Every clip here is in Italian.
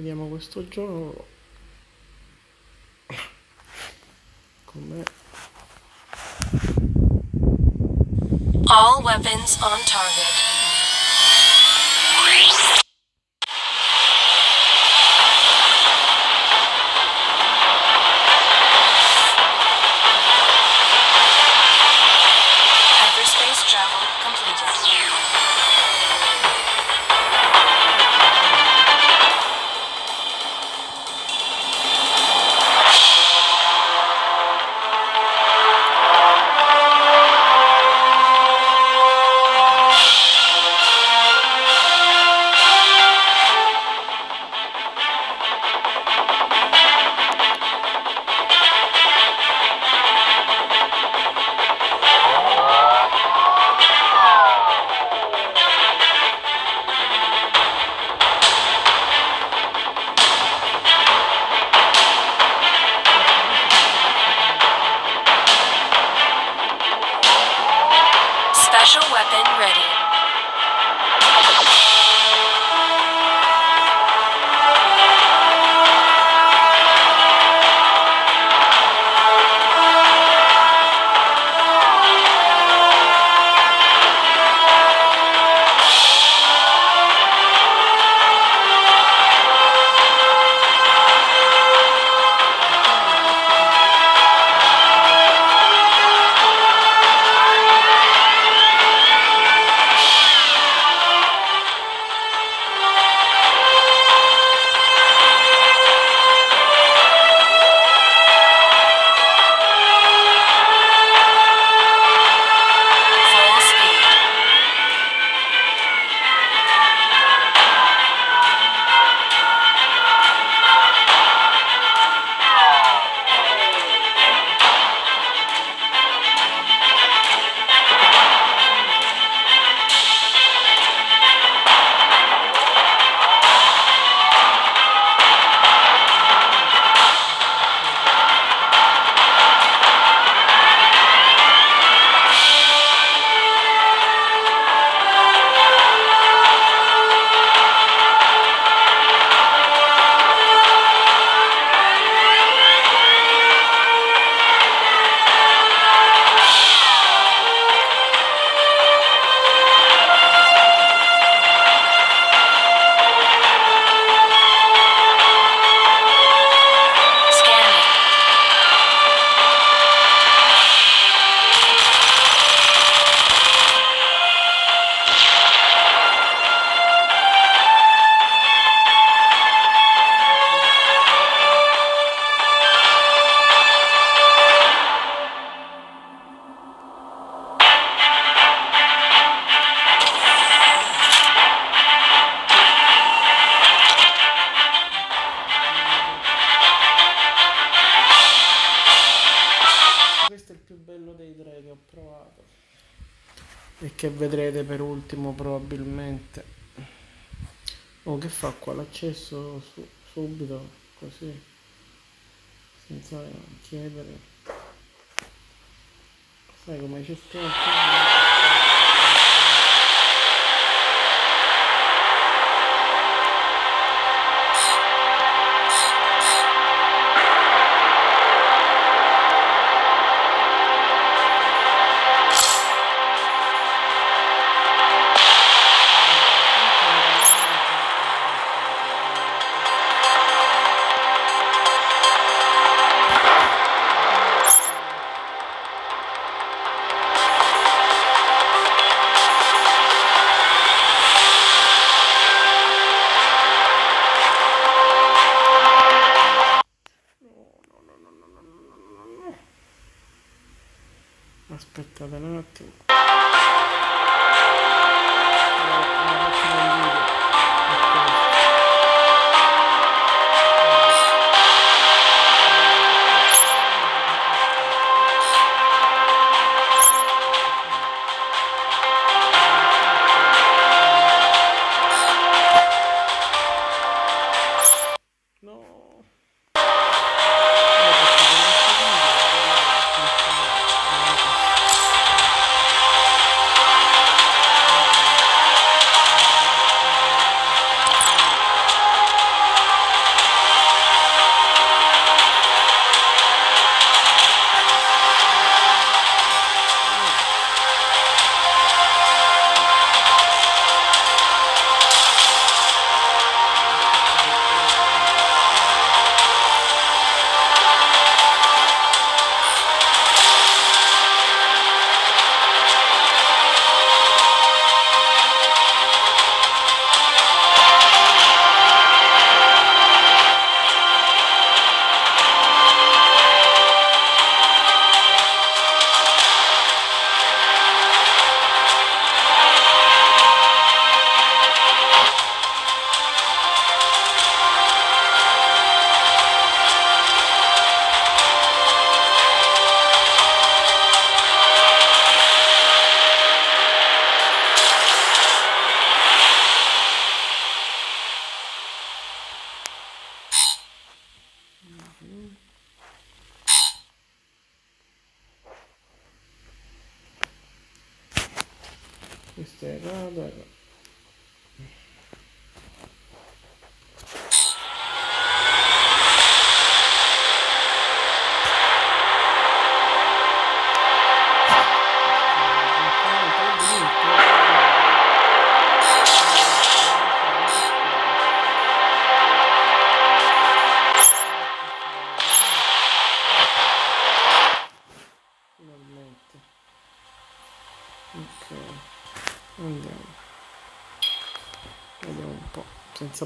Vediamo questo gioco. Com'è? All weapons on target. E che vedrete per ultimo probabilmente. Oh, che fa qua? L'accesso su- subito, così. Senza chiedere. Sai come c'è stato? Aspettate un attimo. No.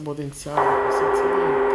Potenziale,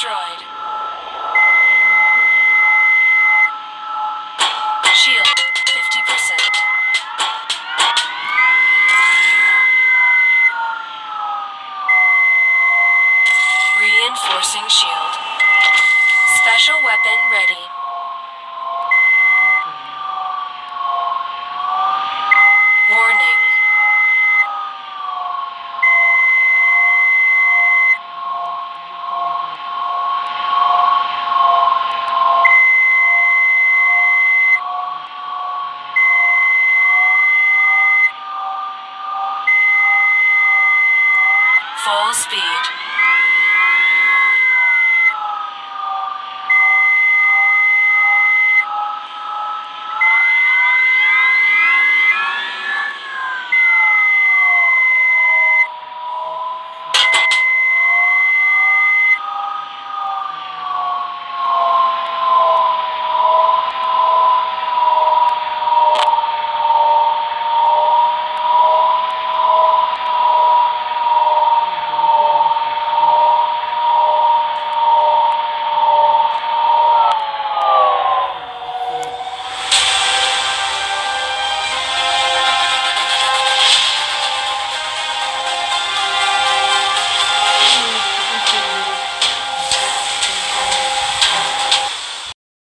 destroyed.